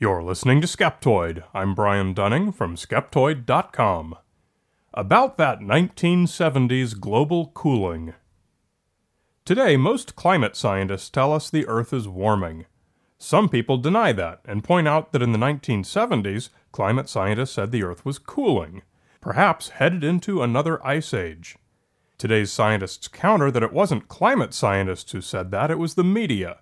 You're listening to Skeptoid. I'm Brian Dunning from Skeptoid.com. About that 1970s global cooling. Today, most climate scientists tell us the Earth is warming. Some people deny that and point out that in the 1970s, climate scientists said the Earth was cooling, perhaps headed into another ice age. Today's scientists counter that it wasn't climate scientists who said that, it was the media.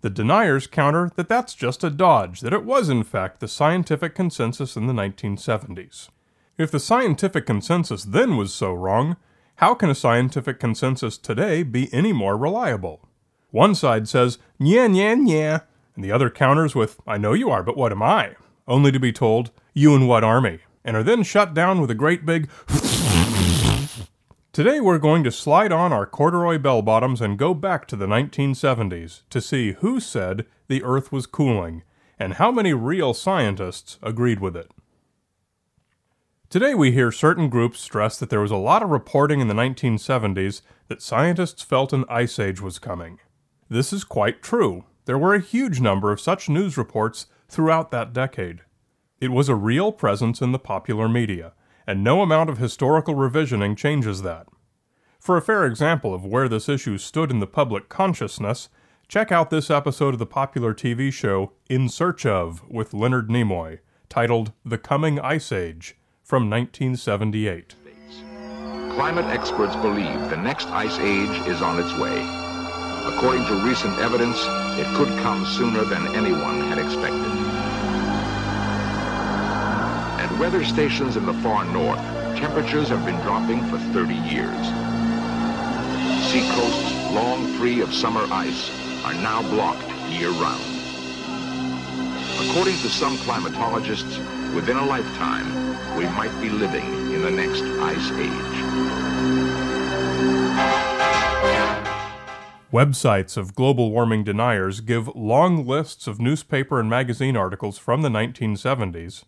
The deniers counter that that's just a dodge, that it was in fact the scientific consensus in the 1970s. If the scientific consensus then was so wrong, how can a scientific consensus today be any more reliable? One side says, yeah, yeah, yeah, and the other counters with, I know you are, but what am I? Only to be told, you and what army? And are then shut down with a great big Today we're going to slide on our corduroy bell bottoms and go back to the 1970s to see who said the Earth was cooling and how many real scientists agreed with it. Today we hear certain groups stress that there was a lot of reporting in the 1970s that scientists felt an ice age was coming. This is quite true. There were a huge number of such news reports throughout that decade. It was a real presence in the popular media and no amount of historical revisioning changes that. For a fair example of where this issue stood in the public consciousness, check out this episode of the popular TV show In Search of with Leonard Nimoy, titled The Coming Ice Age, from 1978. Climate experts believe the next ice age is on its way. According to recent evidence, it could come sooner than anyone had expected weather stations in the far north, temperatures have been dropping for 30 years. Seacoasts, long free of summer ice, are now blocked year-round. According to some climatologists, within a lifetime, we might be living in the next ice age. Websites of global warming deniers give long lists of newspaper and magazine articles from the 1970s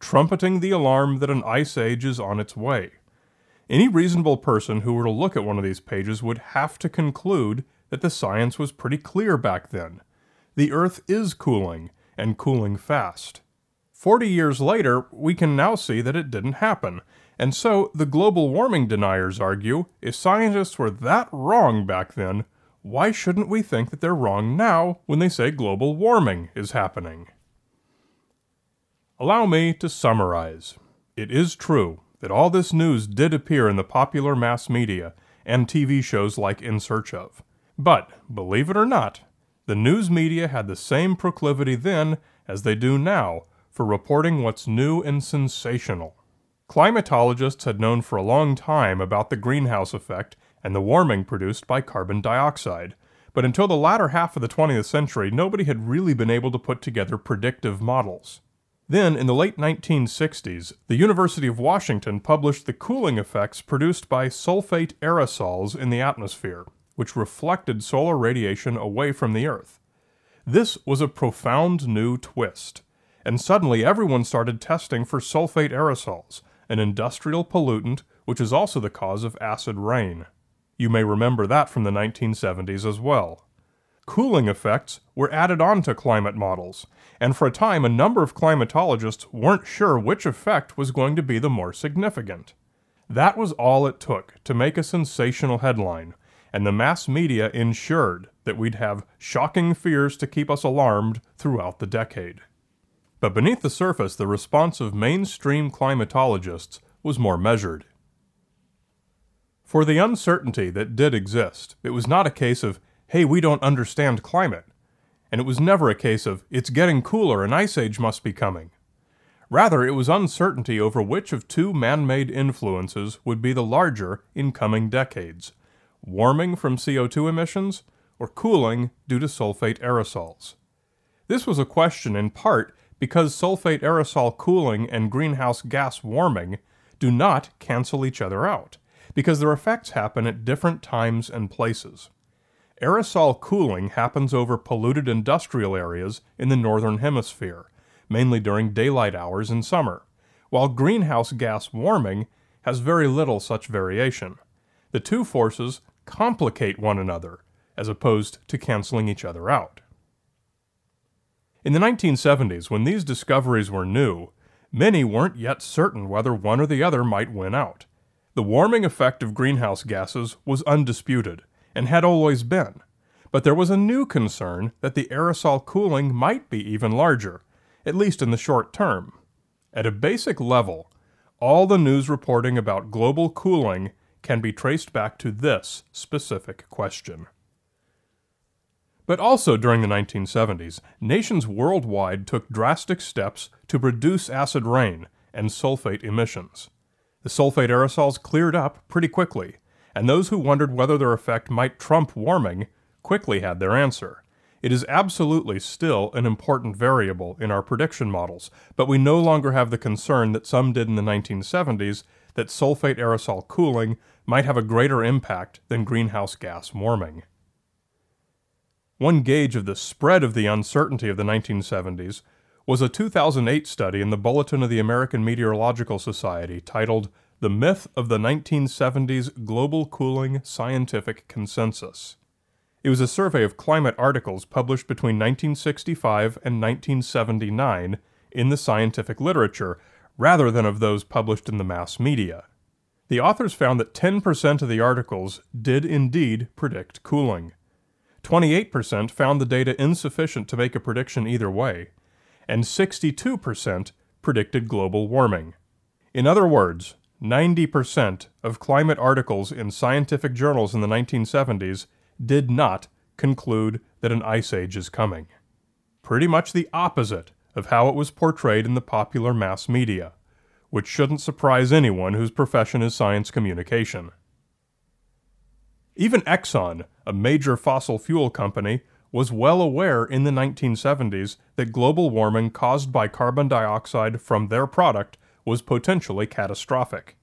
trumpeting the alarm that an ice age is on its way. Any reasonable person who were to look at one of these pages would have to conclude that the science was pretty clear back then. The Earth is cooling, and cooling fast. Forty years later, we can now see that it didn't happen, and so the global warming deniers argue if scientists were that wrong back then, why shouldn't we think that they're wrong now when they say global warming is happening? Allow me to summarize. It is true that all this news did appear in the popular mass media and TV shows like In Search of. But, believe it or not, the news media had the same proclivity then as they do now for reporting what's new and sensational. Climatologists had known for a long time about the greenhouse effect and the warming produced by carbon dioxide, but until the latter half of the 20th century, nobody had really been able to put together predictive models. Then, in the late 1960s, the University of Washington published the cooling effects produced by sulfate aerosols in the atmosphere, which reflected solar radiation away from the Earth. This was a profound new twist, and suddenly everyone started testing for sulfate aerosols, an industrial pollutant which is also the cause of acid rain. You may remember that from the 1970s as well cooling effects were added onto climate models, and for a time a number of climatologists weren't sure which effect was going to be the more significant. That was all it took to make a sensational headline, and the mass media ensured that we'd have shocking fears to keep us alarmed throughout the decade. But beneath the surface, the response of mainstream climatologists was more measured. For the uncertainty that did exist, it was not a case of hey, we don't understand climate. And it was never a case of, it's getting cooler, an ice age must be coming. Rather, it was uncertainty over which of two man made influences would be the larger in coming decades warming from CO2 emissions or cooling due to sulfate aerosols. This was a question in part because sulfate aerosol cooling and greenhouse gas warming do not cancel each other out, because their effects happen at different times and places. Aerosol cooling happens over polluted industrial areas in the northern hemisphere, mainly during daylight hours in summer, while greenhouse gas warming has very little such variation. The two forces complicate one another, as opposed to canceling each other out. In the 1970s, when these discoveries were new, many weren't yet certain whether one or the other might win out. The warming effect of greenhouse gases was undisputed, and had always been. But there was a new concern that the aerosol cooling might be even larger, at least in the short term. At a basic level, all the news reporting about global cooling can be traced back to this specific question. But also during the 1970s, nations worldwide took drastic steps to reduce acid rain and sulfate emissions. The sulfate aerosols cleared up pretty quickly, and those who wondered whether their effect might trump warming quickly had their answer. It is absolutely still an important variable in our prediction models, but we no longer have the concern that some did in the 1970s that sulfate aerosol cooling might have a greater impact than greenhouse gas warming. One gauge of the spread of the uncertainty of the 1970s was a 2008 study in the Bulletin of the American Meteorological Society titled The Myth of the 1970s Global Cooling Scientific Consensus. It was a survey of climate articles published between 1965 and 1979 in the scientific literature, rather than of those published in the mass media. The authors found that 10% of the articles did indeed predict cooling. 28% found the data insufficient to make a prediction either way, and 62% predicted global warming. In other words, 90% of climate articles in scientific journals in the 1970s did not conclude that an ice age is coming. Pretty much the opposite of how it was portrayed in the popular mass media, which shouldn't surprise anyone whose profession is science communication. Even Exxon, a major fossil fuel company, was well aware in the 1970s that global warming caused by carbon dioxide from their product was potentially catastrophic.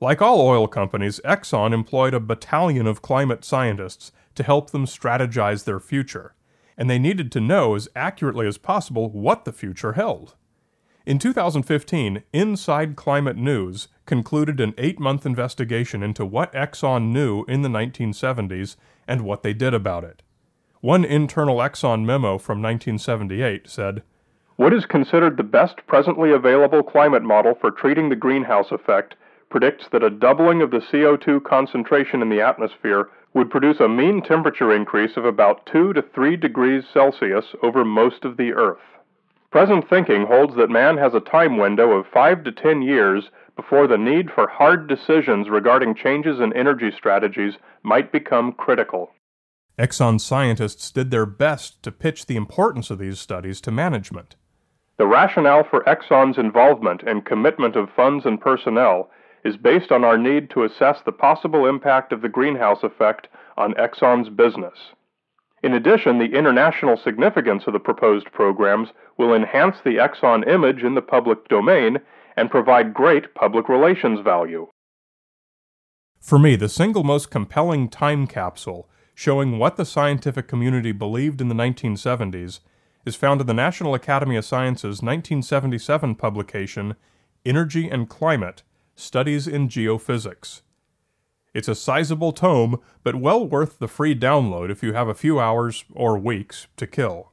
Like all oil companies, Exxon employed a battalion of climate scientists to help them strategize their future, and they needed to know as accurately as possible what the future held. In 2015, Inside Climate News concluded an eight month investigation into what Exxon knew in the 1970s and what they did about it. One internal Exxon memo from 1978 said, What is considered the best presently available climate model for treating the greenhouse effect predicts that a doubling of the CO2 concentration in the atmosphere would produce a mean temperature increase of about 2 to 3 degrees Celsius over most of the Earth. Present thinking holds that man has a time window of 5 to 10 years before the need for hard decisions regarding changes in energy strategies might become critical. Exxon scientists did their best to pitch the importance of these studies to management. The rationale for Exxon's involvement and commitment of funds and personnel is based on our need to assess the possible impact of the greenhouse effect on Exxon's business. In addition, the international significance of the proposed programs will enhance the Exxon image in the public domain and provide great public relations value. For me, the single most compelling time capsule showing what the scientific community believed in the 1970s is found in the National Academy of Sciences 1977 publication, Energy and Climate Studies in Geophysics. It's a sizable tome, but well worth the free download if you have a few hours or weeks to kill.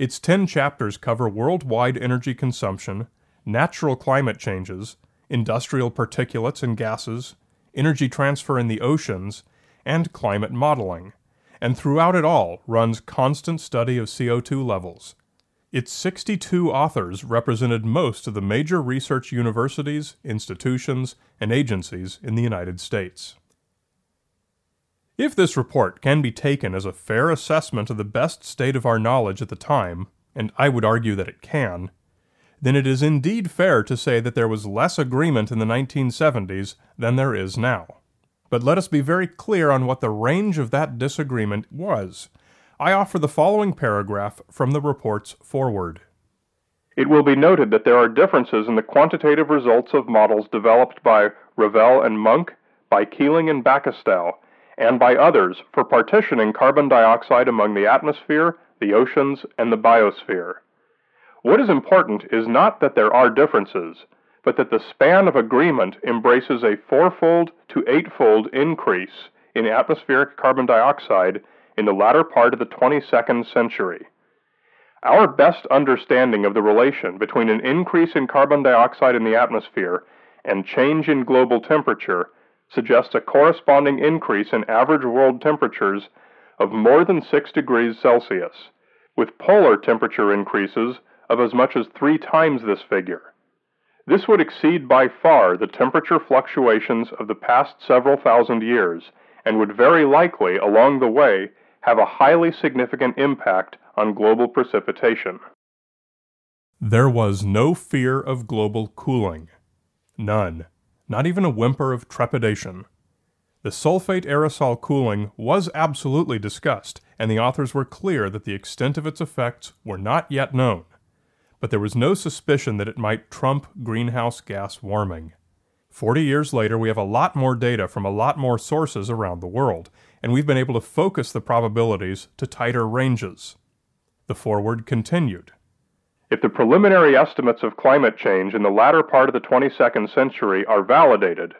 Its 10 chapters cover worldwide energy consumption, natural climate changes, industrial particulates and gases, energy transfer in the oceans, and climate modeling, and throughout it all runs constant study of CO2 levels, its 62 authors represented most of the major research universities, institutions, and agencies in the United States. If this report can be taken as a fair assessment of the best state of our knowledge at the time, and I would argue that it can, then it is indeed fair to say that there was less agreement in the 1970s than there is now. But let us be very clear on what the range of that disagreement was, I offer the following paragraph from the report's foreword. It will be noted that there are differences in the quantitative results of models developed by Revelle and Munk, by Keeling and Bacastow, and by others for partitioning carbon dioxide among the atmosphere, the oceans, and the biosphere. What is important is not that there are differences, but that the span of agreement embraces a fourfold to eightfold increase in atmospheric carbon dioxide in the latter part of the 22nd century. Our best understanding of the relation between an increase in carbon dioxide in the atmosphere and change in global temperature suggests a corresponding increase in average world temperatures of more than 6 degrees Celsius, with polar temperature increases of as much as three times this figure. This would exceed by far the temperature fluctuations of the past several thousand years and would very likely, along the way, have a highly significant impact on global precipitation. There was no fear of global cooling. None. Not even a whimper of trepidation. The sulfate aerosol cooling was absolutely discussed, and the authors were clear that the extent of its effects were not yet known. But there was no suspicion that it might trump greenhouse gas warming. Forty years later, we have a lot more data from a lot more sources around the world, and we've been able to focus the probabilities to tighter ranges. The foreword continued. If the preliminary estimates of climate change in the latter part of the 22nd century are validated,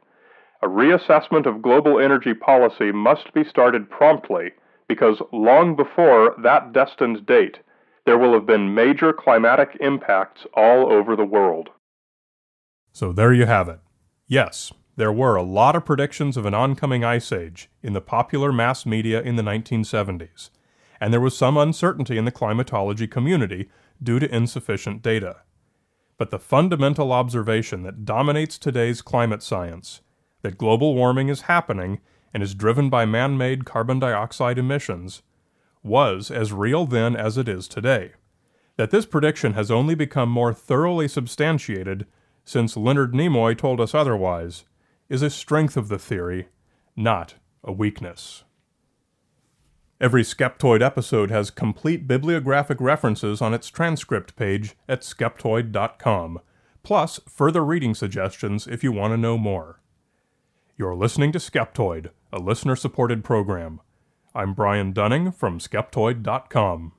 a reassessment of global energy policy must be started promptly because long before that destined date, there will have been major climatic impacts all over the world. So there you have it. Yes, there were a lot of predictions of an oncoming ice age in the popular mass media in the 1970s, and there was some uncertainty in the climatology community due to insufficient data. But the fundamental observation that dominates today's climate science that global warming is happening and is driven by man made carbon dioxide emissions was as real then as it is today. That this prediction has only become more thoroughly substantiated since Leonard Nimoy told us otherwise is a strength of the theory, not a weakness. Every Skeptoid episode has complete bibliographic references on its transcript page at skeptoid.com, plus further reading suggestions if you want to know more. You're listening to Skeptoid, a listener supported program. I'm Brian Dunning from Skeptoid.com.